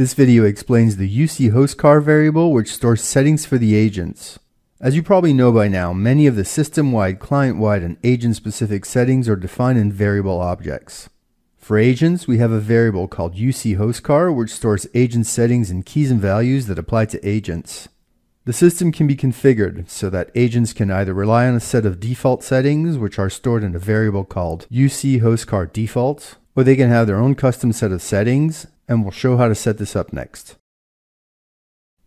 This video explains the UC_HOSTCHAR variable which stores settings for the agents. As you probably know by now, many of the system-wide, client-wide, and agent-specific settings are defined in variable objects. For agents, we have a variable called UC_HOSTCHAR which stores agent settings and keys and values that apply to agents. The system can be configured so that agents can either rely on a set of default settings which are stored in a variable called UC_HOSTCHAR default, or they can have their own custom set of settings, and we'll show how to set this up next.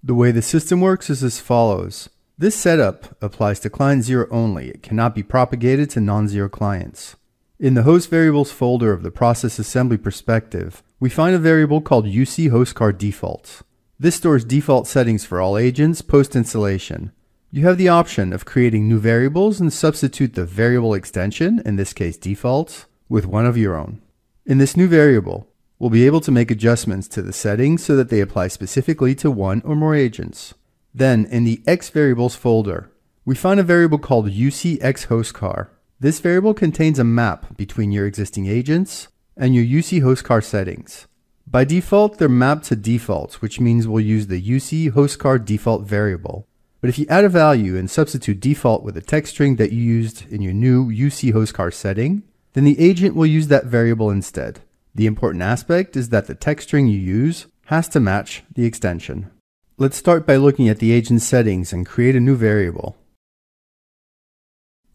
The way the system works is as follows. This setup applies to client 0 only. It cannot be propagated to non-zero clients. In the host variables folder of the process assembly perspective, we find a variable called UC_HOSTCHAR defaults. This stores default settings for all agents post-installation. You have the option of creating new variables and substitute the variable extension, in this case defaults, with one of your own. In this new variable, we'll be able to make adjustments to the settings so that they apply specifically to one or more agents. Then, in the X variables folder, we find a variable called UCX UC_EX_HOSTCHAR. This variable contains a map between your existing agents and your UC_HOSTCHAR settings. By default, they're mapped to defaults, which means we'll use the UC_HOSTCHAR default variable. But if you add a value and substitute default with a text string that you used in your new UC_HOSTCHAR setting, then the agent will use that variable instead. The important aspect is that the text string you use has to match the extension. Let's start by looking at the agent settings and create a new variable.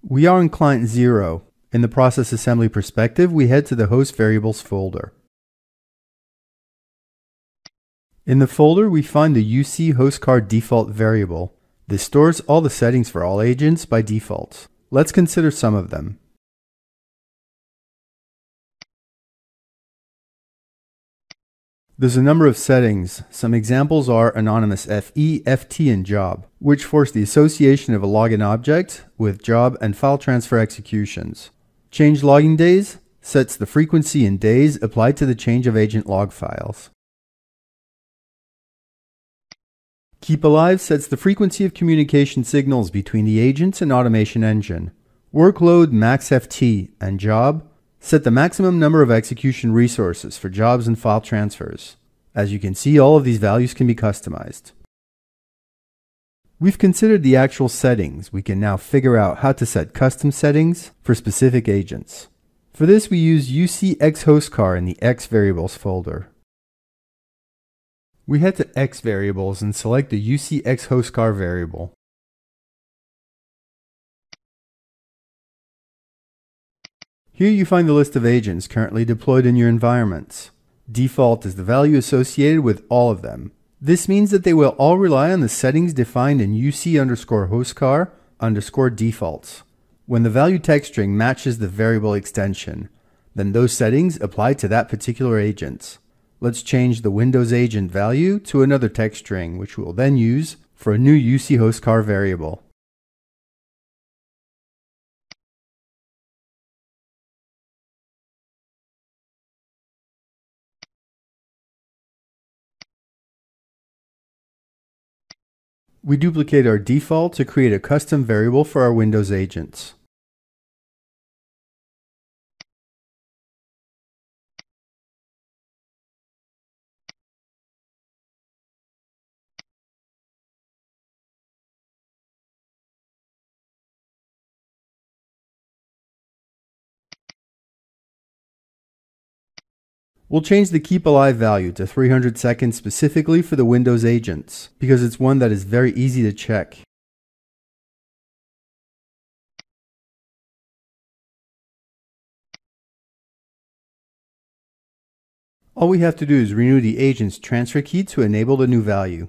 We are in client 0. In the process assembly perspective, we head to the host variables folder. In the folder, we find the UC_HOSTCHAR default variable. This stores all the settings for all agents by default. Let's consider some of them. There's a number of settings. Some examples are anonymous FE, FT, and job, which force the association of a login object with job and file transfer executions. Change logging days sets the frequency in days applied to the change of agent log files. Keep alive sets the frequency of communication signals between the agents and automation engine. Workload max FT and job Set the maximum number of execution resources for jobs and file transfers. As you can see, all of these values can be customized. We've considered the actual settings. We can now figure out how to set custom settings for specific agents. For this, we use UC_EX_HOSTCHAR in the X variables folder. We head to X variables and select the UC_EX_HOSTCHAR variable. Here you find the list of agents currently deployed in your environments. Default is the value associated with all of them. This means that they will all rely on the settings defined in UC underscore HOSTCHAR underscore defaults. When the value text string matches the variable extension, then those settings apply to that particular agent. Let's change the Windows agent value to another text string, which we will then use for a new UC_HOSTCHAR variable. We duplicate our default to create a custom variable for our Windows agents. We'll change the keep alive value to 300 seconds specifically for the Windows agents, because it's one that is very easy to check. All we have to do is renew the agent's transfer key to enable the new value.